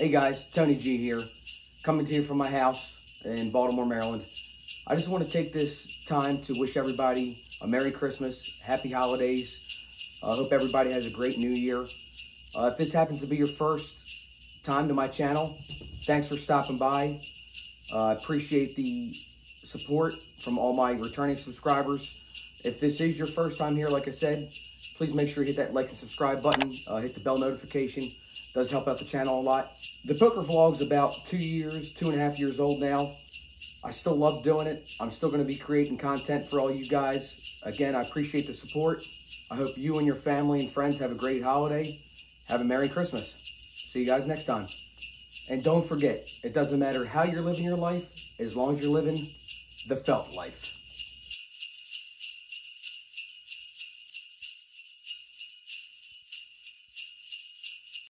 Hey guys, Tony G here, coming to you from my house in Baltimore, Maryland. I just want to take this time to wish everybody a Merry Christmas, Happy Holidays. I uh, hope everybody has a great New Year. Uh, if this happens to be your first time to my channel, thanks for stopping by. Uh, I uh, appreciate the support from all my returning subscribers. If this is your first time here, like I said, please make sure you hit that like and subscribe button, uh, hit the bell notification does help out the channel a lot. The poker vlog's about two years, two and a half years old now. I still love doing it. I'm still going to be creating content for all you guys. Again, I appreciate the support. I hope you and your family and friends have a great holiday. Have a Merry Christmas. See you guys next time. And don't forget, it doesn't matter how you're living your life, as long as you're living the felt life.